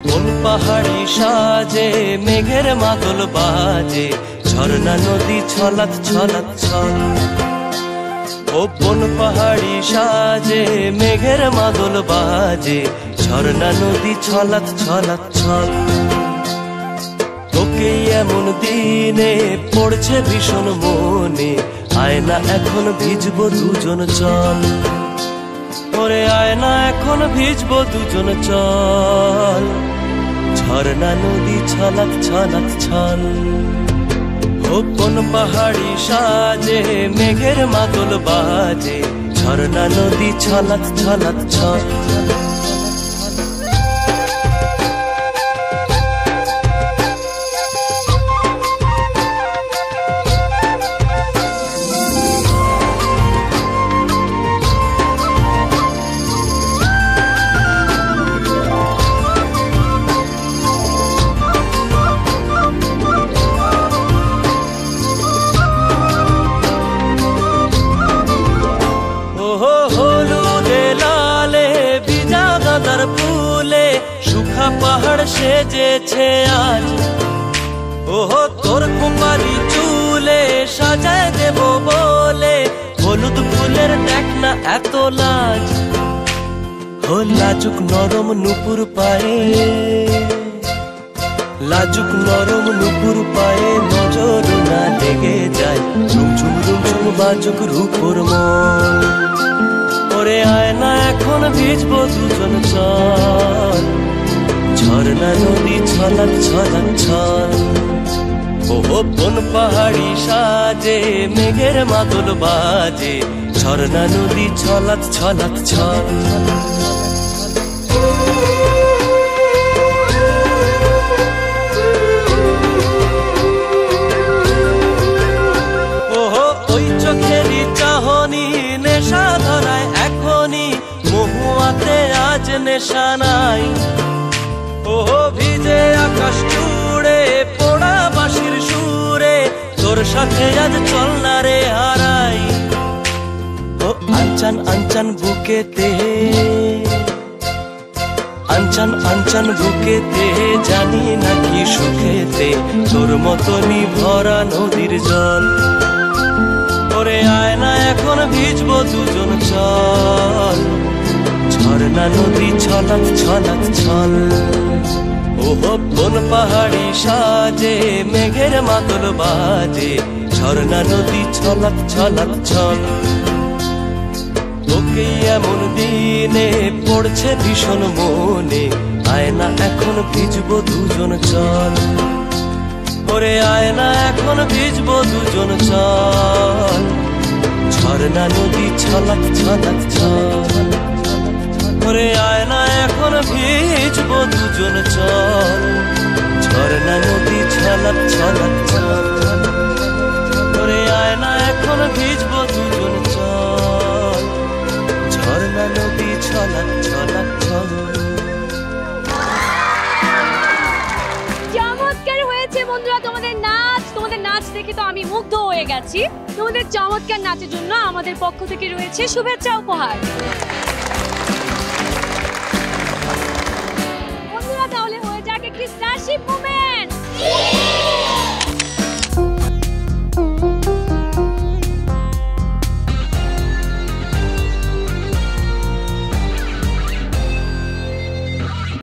কোন পাহাড়ি সাজে, মেঘের মাদল বাজে, ঝর্ণা, নদী ছলাত ছলাত ছল। ও কোন পাহাড়ি সাজে, মেঘের মাদল বাজে, ঝর্ণা, নদী ছলাত ছলাত ছল। তোকে এমন দিনে পড়ছে ভীষণ মনে, আয়না এখন ভিজবো দুজন চল। ওরে আয়না এখন ভিজব দুজন চল। ঝর্ণা, নদী, ছালাক ছালাক, ছাল। হোপন পাহাড়ি সাজে, মেঘের মাদল বাজে। ঝর্ণা, নদী, ছালাক ছালাক, ছল। পাহাড় সেজেছে আজ। ওহো, তোর কুমারি চুলে সাজায় দেব বলে, হলুদ ফুলের দেখ না এত লাজ। ও লাজুক নরম নুপুর পায়ে। লাজুক নরম নুপুর পায়ে নজর না লেগে যায়। ঝুমঝুম ঝুমঝুম বাজুক রূপর মন ওরে আয়না, এখন ভিজবো দুজন চল। ঝর্ণা নদী ছলাক ছলাক, ছল। ও বন পাহাড়ি সাজে, মেঘের মাদল বাজে। ঝর্ণা নদী, ছলাক ছলাক, ছল। ওহো নেশা ধরায় এখনই। মহুয়াতে আজ নেশা নাই। তোর সাথে আজ চল না রে হারাই। ও আনচান আনচান বুকেতে। আঞ্চান আনচান বুকেতে, জানি নাকি সুখেতে। তোর মতনই ভরা নদীর জল। ওরে আয়না, এখন ভিজবো দুজন চল। ঝর্ণা নদী ছলাক ছলাক ছল। বন পাহাড়ি সাজে, মেঘের মাদল বাজে, ঝর্ণা নদী ছলাক ছলাক ছল। তোকে এমন দিনে পড়ছে ভীষণ মনে, আয়না এখন ভিজবো দুজন চল। ওরে আয়না এখন ভিজবো দুজন চল। ঝর্ণা নদী ছলাক ছলাক ছল। ওরে আয়না এখন ভিজবো দুজন চল। ঝর্ণা নদী ছলাক ছলাক ছল ওরে আয়না এখন ভিজবো দুজন চল। ঝর্ণা নদী ছলাক ছলাক ছল চমৎকার হয়েছে বন্ধুরা, তোমাদের নাচ তোমাদের নাচ দেখে তো আমি মুগ্ধ হয়ে গেছি। তোমাদের চমৎকার নাচের জন্য আমাদের পক্ষ থেকে রয়েছে শুভেচ্ছা, উপহার। তাহলে হয়ে যাক একটি স্টারশিপ মুভমেন্ট